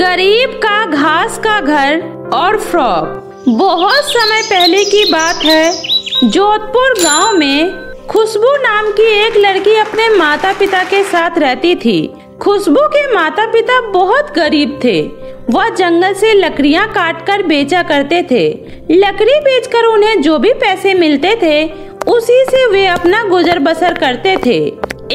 गरीब का घास का घर और फ्रॉक। बहुत समय पहले की बात है, जोधपुर गाँव में खुशबू नाम की एक लड़की अपने माता पिता के साथ रहती थी। खुशबू के माता पिता बहुत गरीब थे। वह जंगल से लकड़ियाँ काट कर बेचा करते थे। लकड़ी बेचकर उन्हें जो भी पैसे मिलते थे, उसी से वे अपना गुजर बसर करते थे।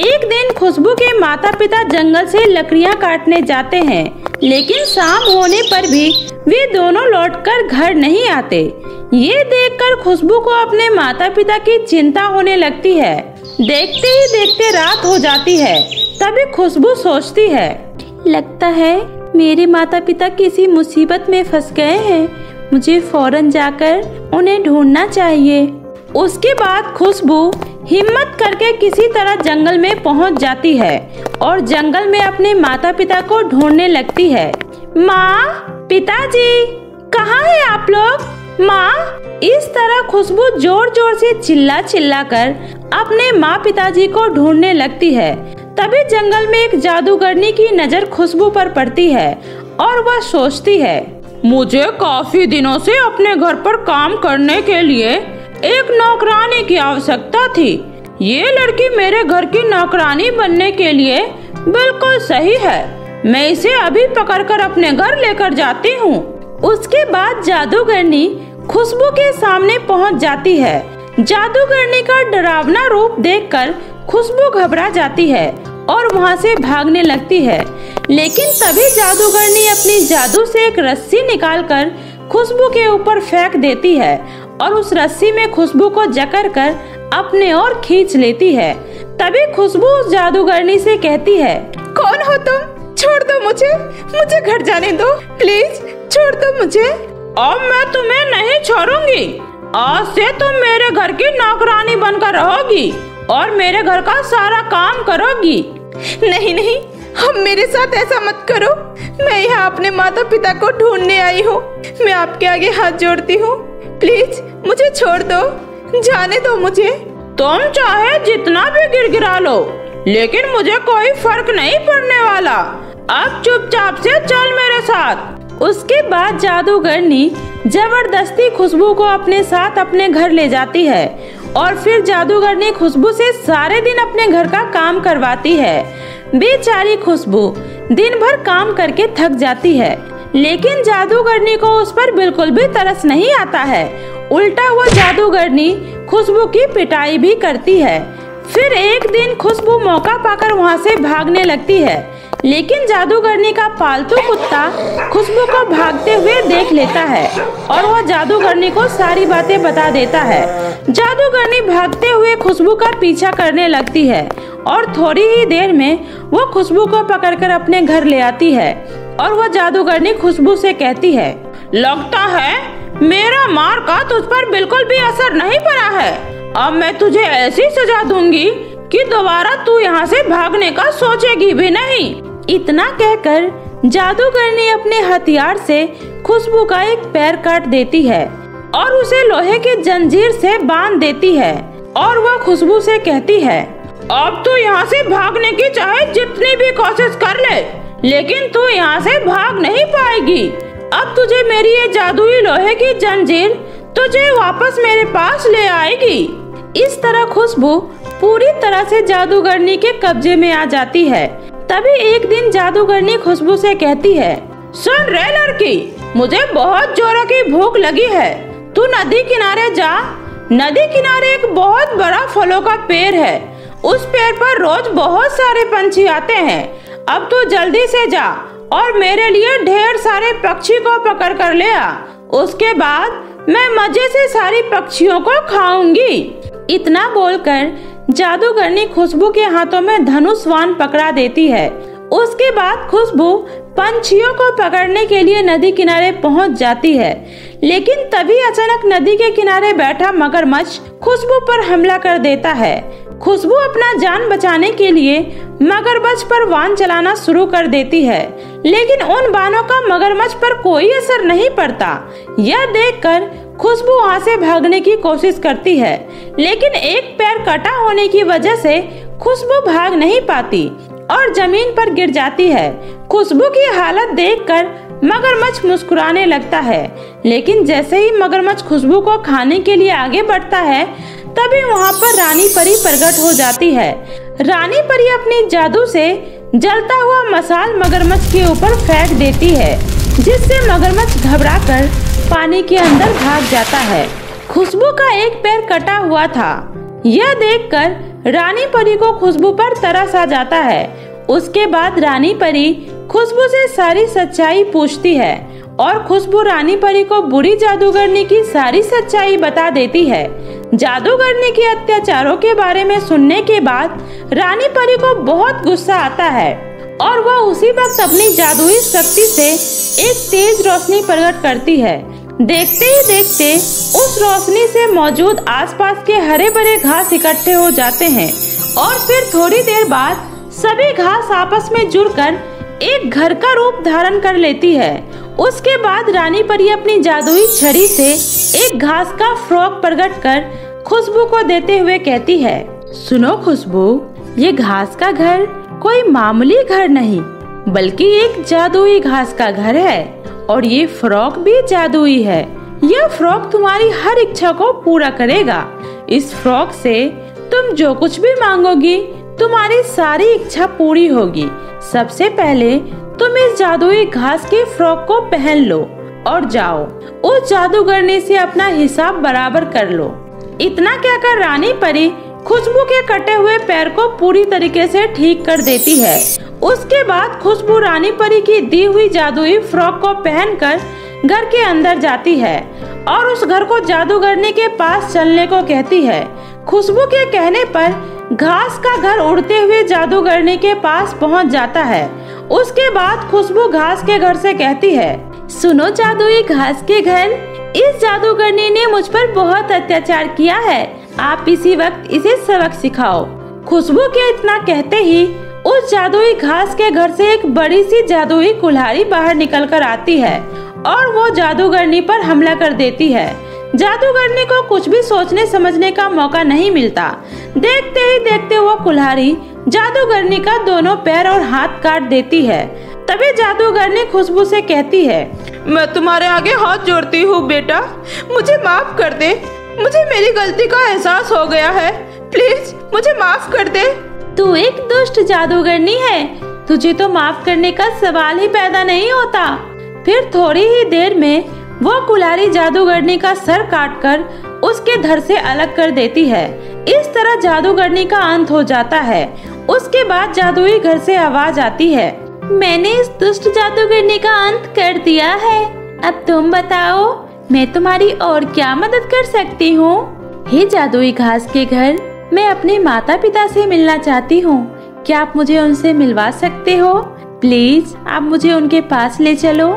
एक दिन खुशबू के माता पिता जंगल से लकड़ियाँ काटने जाते हैं। लेकिन शाम होने पर भी वे दोनों लौटकर घर नहीं आते। ये देखकर खुशबू को अपने माता पिता की चिंता होने लगती है। देखते ही देखते रात हो जाती है, तभी खुशबू सोचती है। लगता है मेरे माता पिता किसी मुसीबत में फंस गए हैं। मुझे फ़ौरन जाकर उन्हें ढूंढना चाहिए। उसके बाद खुशबू हिम्मत करके किसी तरह जंगल में पहुँच जाती है और जंगल में अपने माता पिता को ढूँढने लगती है। माँ, पिताजी, कहाँ है आप लोग? माँ, इस तरह खुशबू ज़ोर ज़ोर से चिल्ला चिल्ला कर अपने माँ पिताजी को ढूँढने लगती है। तभी जंगल में एक जादूगरनी की नज़र खुशबू पर पड़ती है और वह सोचती है, मुझे काफ़ी दिनों से अपने घर पर काम करने के लिए एक नौकरानी की आवश्यकता थी। ये लड़की मेरे घर की नौकरानी बनने के लिए बिल्कुल सही है। मैं इसे अभी पकड़कर अपने घर लेकर जाती हूँ। उसके बाद जादूगरनी खुशबू के सामने पहुँच जाती है। जादूगरनी का डरावना रूप देखकर खुशबू घबरा जाती है और वहाँ से भागने लगती है। लेकिन तभी जादूगरनी अपनी जादू से एक रस्सी निकालकर खुशबू के ऊपर फेंक देती है और उस रस्सी में खुशबू को जकड़ कर अपने और खींच लेती है। तभी खुशबू उस जादूगरनी से कहती है कौन हो तुम? छोड़ दो मुझे। मुझे घर जाने दो। प्लीज़ छोड़ दो मुझे। अब मैं तुम्हें नहीं छोड़ूँगी। आज से तुम मेरे घर की नौकरानी बनकर रहोगी और मेरे घर का सारा काम करोगी। नहीं नहीं अब मेरे साथ ऐसा मत करो। मैं यहाँ अपने माता पिता को ढूँढने आई हूँ। मैं आपके आगे हाथ जोड़ती हूँ। प्लीज़ मुझे छोड़ दो। जाने दो मुझे। तुम चाहे जितना भी गिरगिरा लो, लेकिन मुझे कोई फ़र्क नहीं पड़ने वाला। अब चुपचाप से चल मेरे साथ। उसके बाद जादूगरनी ज़बरदस्ती खुशबू को अपने साथ अपने घर ले जाती है और फिर जादूगरनी खुशबू से सारे दिन अपने घर का काम करवाती है। बेचारी खुशबू दिन भर काम करके थक जाती है। लेकिन जादूगरनी को उस पर बिल्कुल भी तरस नहीं आता है। उल्टा वो जादूगरनी खुशबू की पिटाई भी करती है। फिर एक दिन खुशबू मौका पाकर वहाँ से भागने लगती है। लेकिन जादूगरनी का पालतू कुत्ता खुशबू को भागते हुए देख लेता है और वह जादूगरनी को सारी बातें बता देता है। जादूगरनी भागते हुए खुशबू का पीछा करने लगती है और थोड़ी ही देर में वो खुशबू को पकड़कर अपने घर ले आती है। और वह जादूगरनी खुशबू से कहती है, लगता है मेरा मार का तुझ पर बिल्कुल भी असर नहीं पड़ा है। अब मैं तुझे ऐसी सजा दूँगी कि दोबारा तू यहाँ से भागने का सोचेगी भी नहीं। इतना कहकर जादूगरनी अपने हथियार से खुशबू का एक पैर काट देती है और उसे लोहे के जंजीर से बाँध देती है और वह खुशबू से कहती है, अब तू यहाँ से भागने की चाहे जितनी भी कोशिश कर ले लेकिन तू यहाँ से भाग नहीं पाएगी। अब तुझे मेरी ये जादुई लोहे की जंजीर तुझे वापस मेरे पास ले आएगी। इस तरह खुशबू पूरी तरह से जादूगरनी के कब्जे में आ जाती है। तभी एक दिन जादूगरनी खुशबू से कहती है, सुन रे लड़की, मुझे बहुत जोरों की भूख लगी है। तू नदी किनारे जा। नदी किनारे एक बहुत बड़ा फलों का पेड़ है। उस पेड़ पर रोज बहुत सारे पंछी आते हैं। अब तू जल्दी से जा और मेरे लिए ढेर सारे पक्षी को पकड़ कर ले आ। उसके बाद मैं मज़े से सारी पक्षियों को खाऊँगी। इतना बोलकर जादूगरनी खुशबू के हाथों में धनुष्वान पकड़ा देती है। उसके बाद खुशबू पंछियों को पकड़ने के लिए नदी किनारे पहुँच जाती है। लेकिन तभी अचानक नदी के किनारे बैठा मगरमच्छ खुशबू पर हमला कर देता है। खुशबू अपना जान बचाने के लिए मगरमच्छ पर वान चलाना शुरू कर देती है। लेकिन उन बानों का मगरमच्छ पर कोई असर नहीं पड़ता। यह देखकर खुशबू वहाँ से भागने की कोशिश करती है। लेकिन एक पैर कटा होने की वजह से खुशबू भाग नहीं पाती और ज़मीन पर गिर जाती है। खुशबू की हालत देखकर मगरमच्छ मुस्कुराने लगता है। लेकिन जैसे ही मगरमच्छ खुशबू को खाने के लिए आगे बढ़ता है तभी वहाँ पर रानी परी प्रकट हो जाती है। रानी परी अपनी जादू से जलता हुआ मसाल मगरमच्छ के ऊपर फेंक देती है, जिससे मगरमच्छ घबराकर पानी के अंदर भाग जाता है। खुशबू का एक पैर कटा हुआ था। यह देखकर रानी परी को खुशबू पर तरस आ जाता है। उसके बाद रानी परी खुशबू से सारी सच्चाई पूछती है और खुशबू रानी परी को बुरी जादूगरनी की सारी सच्चाई बता देती है। जादूगरनी के अत्याचारों के बारे में सुनने के बाद रानी परी को बहुत गुस्सा आता है और वह उसी वक्त अपनी जादुई शक्ति से एक तेज रोशनी प्रकट करती है। देखते ही देखते उस रोशनी से मौजूद आसपास के हरे भरे घास इकट्ठे हो जाते हैं और फिर थोड़ी देर बाद सभी घास आपस में जुड़कर एक घर का रूप धारण कर लेती है उसके बाद रानी परी अपनी जादुई छड़ी से एक घास का फ्रॉक प्रकट कर खुशबू को देते हुए कहती है, सुनो खुशबू, ये घास का घर कोई मामूली घर नहीं, बल्कि एक जादुई घास का घर है, और ये फ्रॉक भी जादुई है। यह फ्रॉक तुम्हारी हर इच्छा को पूरा करेगा। इस फ्रॉक से तुम जो कुछ भी मांगोगी, तुम्हारी सारी इच्छा पूरी होगी। सबसे पहले तुम इस जादुई घास के फ्रॉक को पहन लो और जाओ। उस जादूगरनी से अपना हिसाब बराबर कर लो। इतना क्या कर रानी परी? खुशबू के कटे हुए पैर को पूरी तरीके से ठीक कर देती है। उसके बाद खुशबू रानी परी की दी हुई जादुई फ्रॉक को पहनकर घर के अंदर जाती है और उस घर को जादूगरनी के पास चलने को कहती है। खुशबू के कहने पर घास का घर उड़ते हुए जादूगरनी के पास पहुँच जाता है। उसके बाद खुशबू घास के घर से कहती है, सुनो जादुई घास के घर, इस जादूगरनी ने मुझ पर बहुत अत्याचार किया है। आप इसी वक्त इसे सबक सिखाओ। खुशबू के इतना कहते ही उस जादुई घास के घर से एक बड़ी सी जादुई कुल्हाड़ी बाहर निकल कर आती है। और वो जादूगरनी पर हमला कर देती है। जादूगरनी को कुछ भी सोचने समझने का मौका नहीं मिलता। देखते ही देखते वो कुल्हारी जादूगरनी का दोनों पैर और हाथ काट देती है। तभी जादूगरनी खुशबू से कहती है, मैं तुम्हारे आगे हाथ जोड़ती हूँ, बेटा। मुझे माफ़ कर दे। मुझे मेरी गलती का एहसास हो गया है। प्लीज़, मुझे माफ़ कर दे। तू एक दुष्ट जादूगरनी है। तुझे तो माफ़ करने का सवाल ही पैदा नहीं होता। फिर थोड़ी ही देर में वो कुलारी जादूगरनी का सर काटकर उसके धर से अलग कर देती है। इस तरह जादूगरनी का अंत हो जाता है। उसके बाद जादुई घर से आवाज़ आती है, मैंने इस दुष्ट जादूगरनी का अंत कर दिया है। अब तुम बताओ, मैं तुम्हारी और क्या मदद कर सकती हूँ? हे जादुई घास के घर, मैं अपने माता पिता से मिलना चाहती हूँ। क्या आप मुझे उनसे मिलवा सकते हो? प्लीज़, आप मुझे उनके पास ले चलो।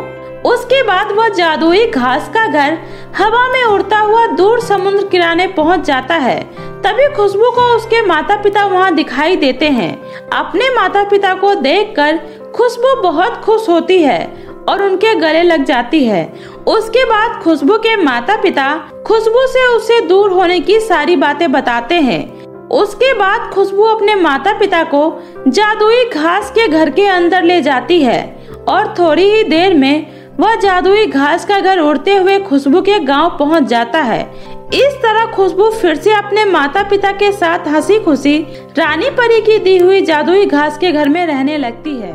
उसके बाद वह जादुई घास का घर हवा में उड़ता हुआ दूर समुद्र किराने पहुँच जाता है। तभी खुशबू को उसके माता पिता वहाँ दिखाई देते हैं। अपने माता पिता को देखकर खुशबू बहुत खुश होती है और उनके गले लग जाती है। उसके बाद खुशबू के माता पिता खुशबू से उसे दूर होने की सारी बातें बताते हैं। उसके बाद खुशबू अपने माता पिता को जादुई घास के घर के अंदर ले जाती है और थोड़ी ही देर में वह जादुई घास का घर उड़ते हुए खुशबू के गाँव पहुँच जाता है। इस तरह खुशबू फिर से अपने माता पिता के साथ हँसी खुशी रानी परी की दी हुई जादुई घास के घर में रहने लगती है।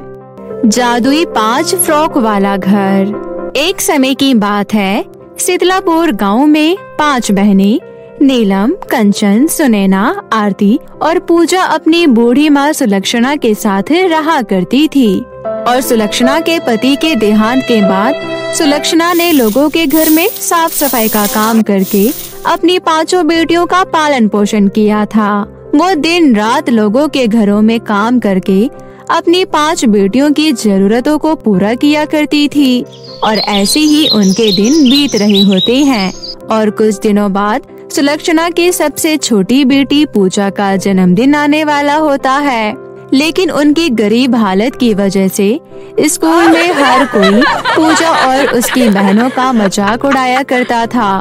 जादुई पाँच फ्रॉक वाला घर। एक समय की बात है शीतलापुर गाँव में पाँच बहनें नीलम, कंचन, सुनैना, आरती और पूजा अपनी बूढ़ी माँ सुलक्षणा के साथ रहा करती थी। और सुलक्षणा के पति के देहांत के बाद सुलक्षणा ने लोगों के घर में साफ़ सफ़ाई का काम करके अपनी पाँचों बेटियों का पालन पोषण किया था। वो दिन रात लोगों के घरों में काम करके अपनी पाँच बेटियों की जरूरतों को पूरा किया करती थी। और ऐसे ही उनके दिन बीत रहे होते हैं। और कुछ दिनों बाद सुलक्षणा की सबसे छोटी बेटी पूजा का जन्मदिन आने वाला होता है। लेकिन उनकी गरीब हालत की वजह से स्कूल में हर कोई पूजा और उसकी बहनों का मज़ाक उड़ाया करता था।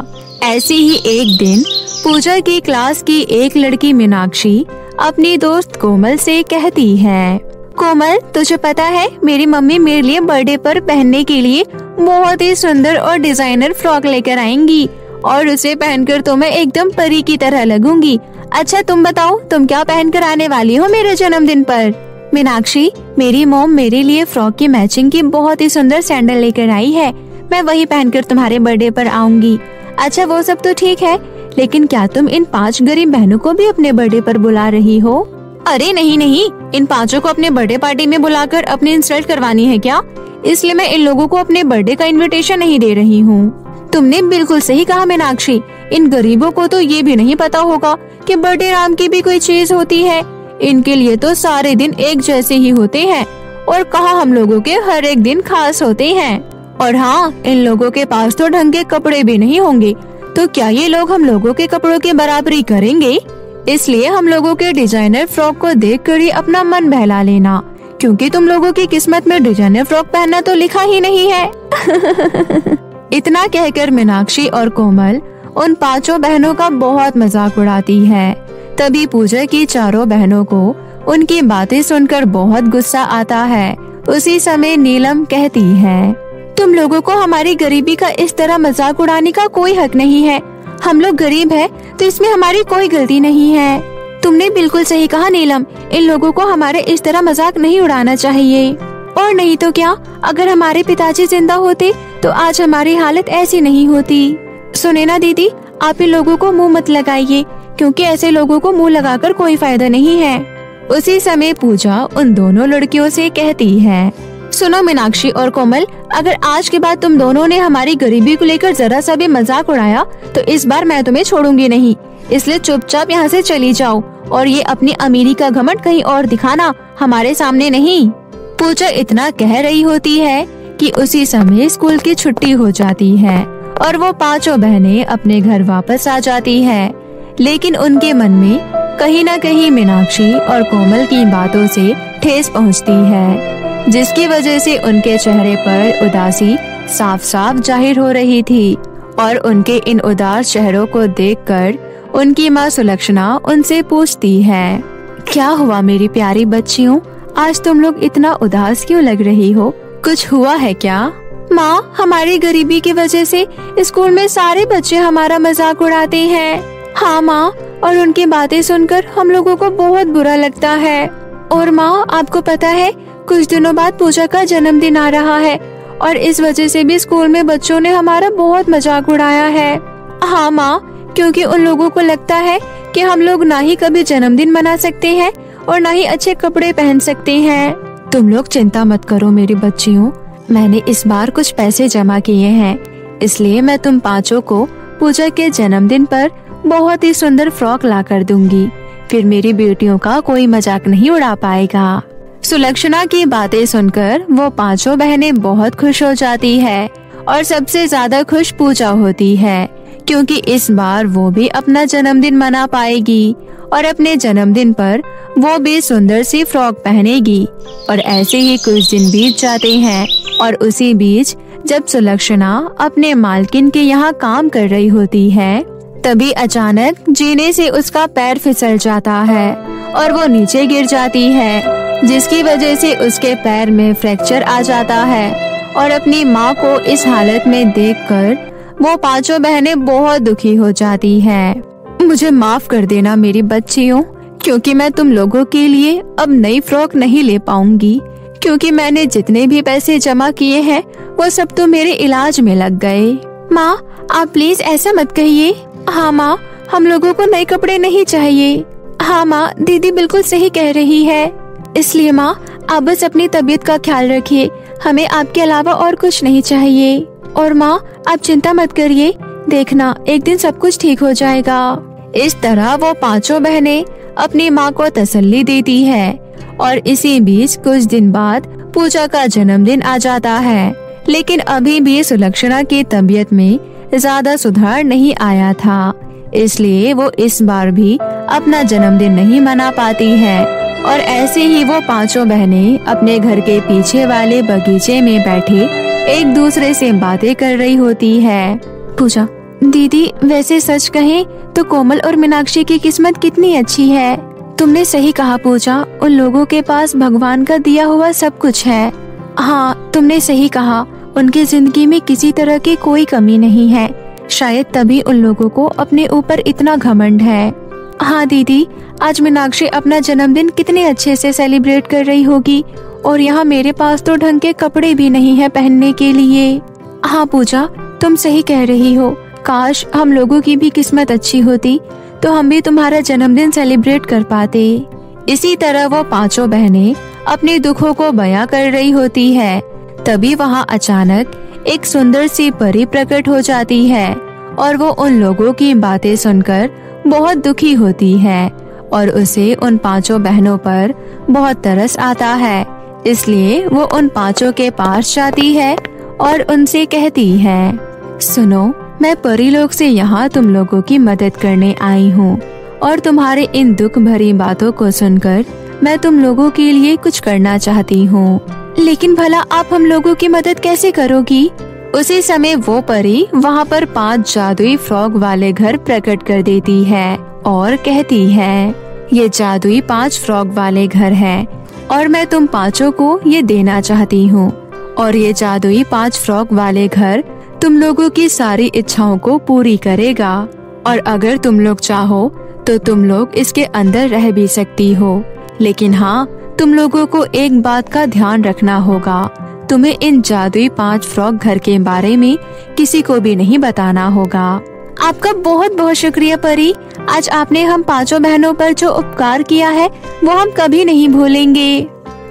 ऐसे ही एक दिन पूजा की क्लास की एक लड़की मीनाक्षी अपनी दोस्त कोमल से कहती है, कोमल, तुझे पता है, मेरी मम्मी मेरे लिए बर्थडे पर पहनने के लिए बहुत ही सुंदर और डिज़ाइनर फ्रॉक लेकर आएँगी। और उसे पहनकर तो मैं एकदम परी की तरह लगूँगी। अच्छा तुम बताओ, तुम क्या पहन कर आने वाली हो मेरे जन्मदिन पर? मीनाक्षी, मेरी मोम मेरे लिए फ्रॉक की मैचिंग की बहुत ही सुंदर सैंडल लेकर आई है। मैं वही पहनकर तुम्हारे बर्थडे पर आऊँगी। अच्छा वो सब तो ठीक है, लेकिन क्या तुम इन पाँच गरीब बहनों को भी अपने बर्थडे पर बुला रही हो? अरे, नहीं नहीं, इन पाँचों को अपने बर्थडे पार्टी में बुलाकर अपनी इंसल्ट करवानी है क्या? इसलिए मैं इन लोगों को अपने बर्थडे का इनविटेशन नहीं दे रही हूँ। तुमने बिल्कुल सही कहा मीनाक्षी। इन गरीबों को तो ये भी नहीं पता होगा कि बर्थडे राम की भी कोई चीज़ होती है। इनके लिए तो सारे दिन एक जैसे ही होते हैं और कहा हम लोगों के हर एक दिन खास होते हैं। और हाँ इन लोगों के पास तो ढंग के कपड़े भी नहीं होंगे। तो क्या ये लोग हम लोगों के कपड़ों की बराबरी करेंगे? इसलिए हम लोगों के डिज़ाइनर फ्रॉक को देख कर ही अपना मन बहला लेना। क्योंकि तुम लोगों की किस्मत में डिज़ाइनर फ्रॉक पहनना तो लिखा ही नहीं है। इतना कहकर मीनाक्षी और कोमल उन पाँचों बहनों का बहुत मज़ाक उड़ाती है। तभी पूजा की चारों बहनों को उनकी बातें सुनकर बहुत गुस्सा आता है। उसी समय नीलम कहती है तुम लोगों को हमारी गरीबी का इस तरह मज़ाक उड़ाने का कोई हक नहीं है। हम लोग गरीब हैं, तो इसमें हमारी कोई गलती नहीं है। तुमने बिल्कुल सही कहा नीलम इन लोगों को हमारे इस तरह मज़ाक नहीं उड़ाना चाहिए। और नहीं तो क्या अगर हमारे पिताजी ज़िंदा होते तो आज हमारी हालत ऐसी नहीं होती। सुने ना दीदी, आप इन लोगों को मुँह मत लगाइए, क्योंकि ऐसे लोगों को मुँह लगाकर कोई फ़ायदा नहीं है। उसी समय पूजा उन दोनों लड़कियों से कहती है, सुनो मीनाक्षी और कोमल, अगर आज के बाद तुम दोनों ने हमारी गरीबी को लेकर जरा सा भी मज़ाक उड़ाया तो इस बार मैं तुम्हें छोड़ूँगी नहीं। इसलिए चुपचाप यहाँ से चली जाओ और ये अपनी अमीरी का घमंड कहीं और दिखाना हमारे सामने नहीं। पूजा इतना कह रही होती है कि उसी समय स्कूल की छुट्टी हो जाती है और वो पाँचों बहनें अपने घर वापस आ जाती है। लेकिन उनके मन में कहीं न कहीं मीनाक्षी और कोमल की बातों से ठेस पहुँचती है, जिसकी वजह से उनके चेहरे पर उदासी साफ़ साफ़ ज़ाहिर हो रही थी और उनके इन उदास चेहरों को देखकर उनकी माँ सुलक्षणा उनसे पूछती है, क्या हुआ मेरी प्यारी बच्चियों? आज तुम लोग इतना उदास क्यों लग रही हो? कुछ हुआ है क्या? माँ, हमारी गरीबी की वजह से स्कूल में सारे बच्चे हमारा मज़ाक उड़ाते हैं। हाँ माँ, और उनकी बातें सुनकर हम लोगों को बहुत बुरा लगता है। और माँ, आपको पता है, कुछ दिनों बाद पूजा का जन्मदिन आ रहा है, और इस वजह से भी स्कूल में बच्चों ने हमारा बहुत मज़ाक उड़ाया है। हाँ माँ, क्योंकि उन लोगों को लगता है कि हम लोग ना ही कभी जन्मदिन मना सकते हैं और ना ही अच्छे कपड़े पहन सकते हैं। तुम लोग चिंता मत करो मेरी बच्चियों। मैंने इस बार कुछ पैसे जमा किए हैं। इसलिए मैं तुम पाँचों को पूजा के जन्मदिन पर बहुत ही सुंदर फ्रॉक ला कर दूँगी। फिर मेरी बेटियों का कोई मज़ाक नहीं उड़ा पाएगा। सुलक्षणा की बातें सुनकर वो पाँचों बहनें बहुत खुश हो जाती है और सबसे ज़्यादा खुश पूजा होती है, क्योंकि इस बार वो भी अपना जन्मदिन मना पाएगी। और अपने जन्मदिन पर वो भी सुंदर सी फ्रॉक पहनेगी। और ऐसे ही कुछ दिन बीत जाते हैं और उसी बीच जब सुलक्षणा अपने मालकिन के यहाँ काम कर रही होती है, तभी अचानक जीने से उसका पैर फिसल जाता है और वो नीचे गिर जाती है, जिसकी वजह से उसके पैर में फ्रैक्चर आ जाता है और अपनी माँ को इस हालत में देखकर वो पाँचों बहनें बहुत दुखी हो जाती है। मुझे माफ़ कर देना मेरी बच्चियों, क्योंकि मैं तुम लोगों के लिए अब नई फ्रॉक नहीं ले पाऊँगी। क्योंकि मैंने जितने भी पैसे जमा किए हैं, वो सब तो मेरे इलाज में लग गए। माँ, आप प्लीज़ ऐसा मत कहिए। हाँ माँ, हम लोगों को नए कपड़े नहीं चाहिए। हाँ माँ, दीदी बिल्कुल सही कह रही है। इसलिए माँ, आप बस अपनी तबीयत का ख्याल रखिए। हमें आपके अलावा और कुछ नहीं चाहिए। और माँ, आप चिंता मत करिए। देखना, एक दिन सब कुछ ठीक हो जाएगा। इस तरह वो पाँचों बहनें अपनी माँ को तसल्ली देती है और इसी बीच कुछ दिन बाद पूजा का जन्मदिन आ जाता है। लेकिन अभी भी सुलक्षणा की तबीयत में ज़्यादा सुधार नहीं आया था। इसलिए वो इस बार भी अपना जन्मदिन नहीं मना पाती है और ऐसे ही वो पाँचों बहनें अपने घर के पीछे वाले बगीचे में बैठे एक दूसरे से बातें कर रही होती है। पूजा दीदी, वैसे सच कहे तो कोमल और मीनाक्षी की किस्मत कितनी अच्छी है। तुमने सही कहा पूजा, उन लोगों के पास भगवान का दिया हुआ सब कुछ है। हाँ तुमने सही कहा, उनकी ज़िंदगी में किसी तरह की कोई कमी नहीं है। शायद तभी उन लोगों को अपने ऊपर इतना घमंड है। हाँ दीदी, आज मीनाक्षी अपना जन्मदिन कितने अच्छे से सेलिब्रेट कर रही होगी, और यहाँ मेरे पास तो ढंग के कपड़े भी नहीं है पहनने के लिए। हाँ पूजा, तुम सही कह रही हो। काश हम लोगों की भी किस्मत अच्छी होती तो हम भी तुम्हारा जन्मदिन सेलिब्रेट कर पाते। इसी तरह वो पाँचों बहनें अपने दुखों को बयां कर रही होती है। तभी वहाँ अचानक एक सुंदर सी परी प्रकट हो जाती है, और वो उन लोगों की बातें सुनकर बहुत दुखी होती है, और उसे उन पाँचों बहनों पर बहुत तरस आता है। इसलिए वो उन पाँचों के पास जाती है और उनसे कहती है, सुनो मैं परी लोग से यहाँ तुम लोगों की मदद करने आई हूँ और तुम्हारे इन दुख भरी बातों को सुनकर मैं तुम लोगों के लिए कुछ करना चाहती हूँ। लेकिन भला आप हम लोगों की मदद कैसे करोगी? उसी समय वो परी वहाँ पर पाँच जादुई फ्रॉग वाले घर प्रकट कर देती है और कहती है, ये जादुई पाँच फ्रॉग वाले घर है और मैं तुम पाँचों को ये देना चाहती हूँ और ये जादुई पाँच फ्रॉक वाले घर तुम लोगों की सारी इच्छाओं को पूरी करेगा, और अगर तुम लोग चाहो तो तुम लोग इसके अंदर रह भी सकती हो। लेकिन हाँ तुम लोगों को एक बात का ध्यान रखना होगा, तुम्हें इन जादुई पाँच फ्रॉक घर के बारे में किसी को भी नहीं बताना होगा। आपका बहुत बहुत शुक्रिया परी। आज आपने हम पाँचों बहनों पर जो उपकार किया है, वो हम कभी नहीं भूलेंगे।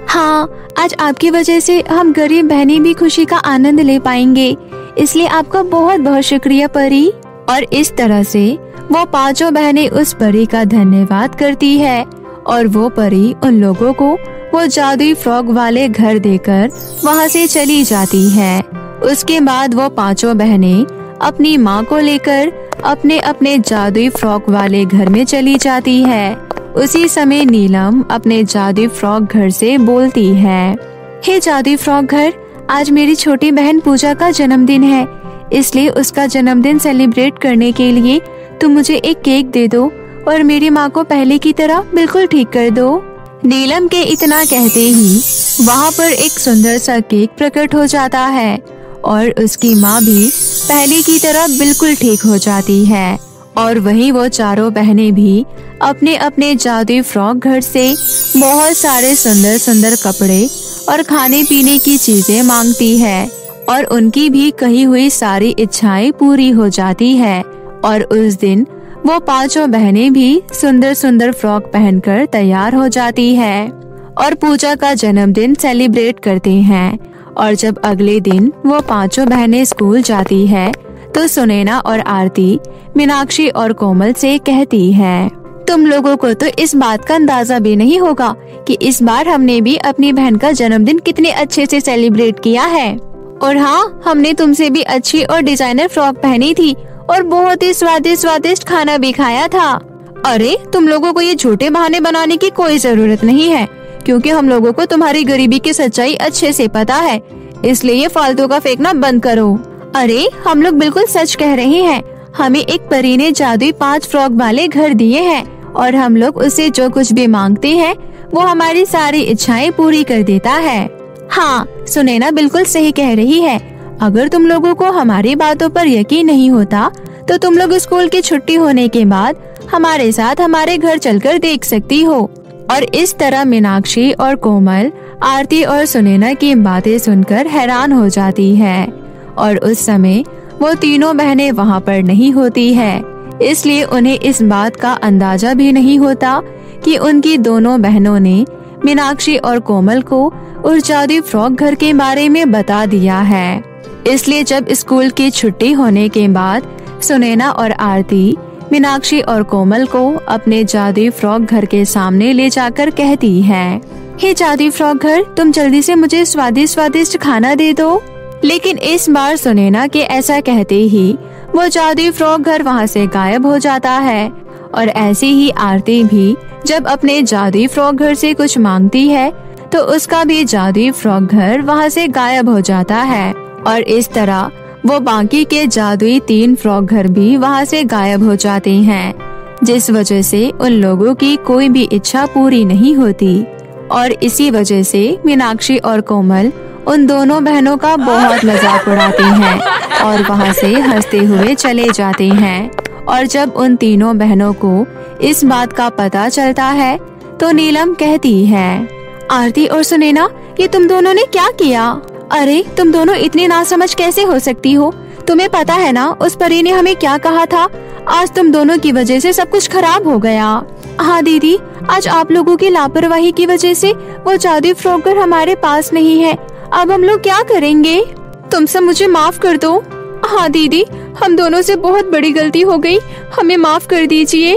हाँ आज आपकी वजह से हम गरीब बहनी भी खुशी का आनंद ले पाएँगे। इसलिए आपका बहुत बहुत शुक्रिया परी। और इस तरह से वो पाँचों बहनें उस परी का धन्यवाद करती है और वो परी उन लोगों को वो जादुई फ्रॉग वाले घर देकर वहाँ से चली जाती है। उसके बाद वो पाँचों बहनें अपनी माँ को लेकर अपने अपने जादुई फ्रॉक वाले घर में चली जाती है। उसी समय नीलम अपने जादुई फ्रॉक घर से बोलती है, हे जादुई फ्रॉक घर आज मेरी छोटी बहन पूजा का जन्मदिन है, इसलिए उसका जन्मदिन सेलिब्रेट करने के लिए तुम मुझे एक केक दे दो और मेरी माँ को पहले की तरह बिल्कुल ठीक कर दो। नीलम के इतना कहते ही वहाँ पर एक सुंदर सा केक प्रकट हो जाता है और उसकी माँ भी पहले की तरह बिल्कुल ठीक हो जाती है। और वहीं वो चारों बहनें भी अपने अपने जादुई फ्रॉक घर से बहुत सारे सुंदर सुंदर कपड़े और खाने पीने की चीज़ें मांगती है और उनकी भी कही हुई सारी इच्छाएँ पूरी हो जाती है। और उस दिन वो पाँचों बहनें भी सुंदर सुंदर फ्रॉक पहनकर तैयार हो जाती है और पूजा का जन्मदिन सेलिब्रेट करते हैं। और जब अगले दिन वो पाँचों बहनें स्कूल जाती है तो सुनैना और आरती, मीनाक्षी और कोमल से कहती है, तुम लोगों को तो इस बात का अंदाज़ा भी नहीं होगा कि इस बार हमने भी अपनी बहन का जन्मदिन कितने अच्छे से सेलिब्रेट किया है। और हाँ हमने तुमसे भी अच्छी और डिज़ाइनर फ्रॉक पहनी थी और बहुत ही स्वादिष्ट स्वादिष्ट खाना भी खाया था। अरे, तुम लोगों को ये झूठे बहाने बनाने की कोई ज़रूरत नहीं है, क्योंकि हम लोगों को तुम्हारी गरीबी की सच्चाई अच्छे से पता है, इसलिए ये फालतू का फेंकना बंद करो। अरे, हम लोग बिल्कुल सच कह रहे हैं। हमें एक परी ने जादुई पाँच फ्रॉक वाले घर दिए हैं और हम लोग उसे जो कुछ भी मांगते हैं, वो हमारी सारी इच्छाएँ पूरी कर देता है। हाँ सुनैना बिल्कुल सही कह रही है। अगर तुम लोगों को हमारी बातों पर यकीन नहीं होता तो तुम लोग स्कूल की छुट्टी होने के बाद हमारे साथ हमारे घर चलकर देख सकती हो। और इस तरह मीनाक्षी और कोमल, आरती और सुनैना की बातें सुनकर हैरान हो जाती है। और उस समय वो तीनों बहनें वहाँ पर नहीं होती है। इसलिए उन्हें इस बात का अंदाज़ा भी नहीं होता कि उनकी दोनों बहनों ने मीनाक्षी और कोमल को उर्जादी फ्रॉक घर के बारे में बता दिया है। इसलिए जब स्कूल की छुट्टी होने के बाद सुनैना और आरती मीनाक्षी और कोमल को अपने जादुई फ्रॉक घर के सामने ले जाकर कहती है, हे जादुई फ्रॉक घर, तुम जल्दी से मुझे स्वादिष्ट स्वादिष्ट खाना दे दो। लेकिन इस बार सुनैना के ऐसा कहते ही वो जादुई फ्रॉक घर वहाँ से गायब हो जाता है। और ऐसी ही आरती भी जब अपने जादुई फ्रॉक घर से कुछ मांगती है तो उसका भी जादुई फ्रॉक घर वहाँ से गायब हो जाता है। और इस तरह वो बाकी के जादुई तीन फ्रॉक घर भी वहाँ से गायब हो जाते हैं, जिस वजह से उन लोगों की कोई भी इच्छा पूरी नहीं होती। और इसी वजह से मीनाक्षी और कोमल उन दोनों बहनों का बहुत मज़ाक उड़ाते हैं और वहाँ से हँसते हुए चले जाते हैं। और जब उन तीनों बहनों को इस बात का पता चलता है तो नीलम कहती है, आरती और सुनैना, ये तुम दोनों ने क्या किया? अरे, तुम दोनों इतनी नासमझ कैसे हो सकती हो? तुम्हें पता है ना, उस परी ने हमें क्या कहा था? आज तुम दोनों की वजह से सब कुछ खराब हो गया। हाँ दीदी, आज आप लोगों की लापरवाही की वजह से वो जादू फ्रॉकर हमारे पास नहीं है। अब हम लोग क्या करेंगे? तुम सब मुझे माफ़ कर दो। हाँ दीदी, हम दोनों से बहुत बड़ी गलती हो गई। हमें माफ़ कर दीजिए।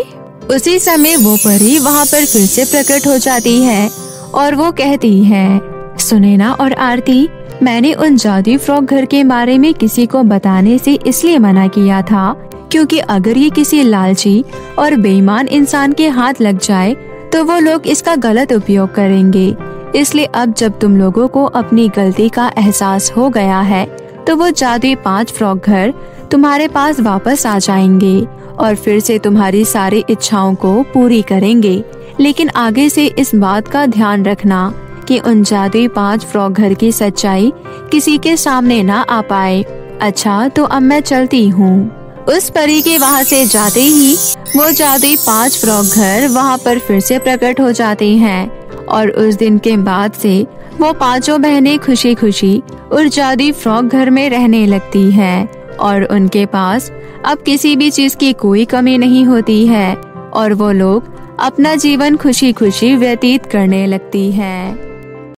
उसी समय वो परी वहाँ पर फिर से प्रकट हो जाती है और वो कहती है सुनैना और आरती, मैंने उन जादू फ्रॉक घर के बारे में किसी को बताने से इसलिए मना किया था, क्योंकि अगर ये किसी लालची और बेईमान इंसान के हाथ लग जाए तो वो लोग इसका गलत उपयोग करेंगे। इसलिए अब जब तुम लोगों को अपनी गलती का एहसास हो गया है तो वो जादुई पाँच फ्रॉक घर तुम्हारे पास वापस आ जाएँगे और फिर से तुम्हारी सारी इच्छाओं को पूरी करेंगे। लेकिन आगे से इस बात का ध्यान रखना कि उन जादुई पाँच फ्रॉक घर की सच्चाई किसी के सामने ना आ पाए। अच्छा तो अब मैं चलती हूँ। उस परी के वहाँ से जाते ही, वो जादुई पाँच फ्रॉक घर वहाँ पर फिर से प्रकट हो जाते हैं। और उस दिन के बाद से, वो पाँचों बहनें खुशी खुशी उस जादुई फ्रॉक घर में रहने लगती हैं। और उनके पास अब किसी भी चीज़ की कोई कमी नहीं होती है। और वो लोग अपना जीवन खुशी खुशी व्यतीत करने लगती हैं।